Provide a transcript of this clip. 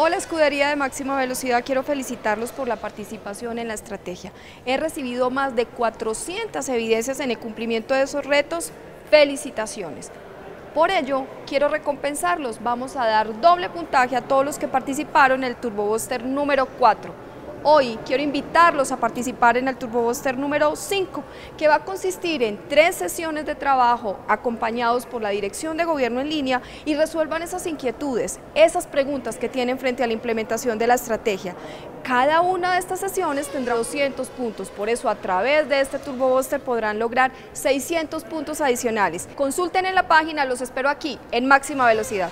Hola escudería de máxima velocidad, quiero felicitarlos por la participación en la estrategia. He recibido más de 400 evidencias en el cumplimiento de esos retos. Felicitaciones. Por ello, quiero recompensarlos. Vamos a dar doble puntaje a todos los que participaron en el Turbo Booster número 4. Hoy quiero invitarlos a participar en el Turbo Booster número 5, que va a consistir en tres sesiones de trabajo acompañados por la Dirección de Gobierno en línea y resuelvan esas inquietudes, esas preguntas que tienen frente a la implementación de la estrategia. Cada una de estas sesiones tendrá 200 puntos, por eso a través de este Turbo Booster podrán lograr 600 puntos adicionales. Consulten en la página, los espero aquí en máxima velocidad.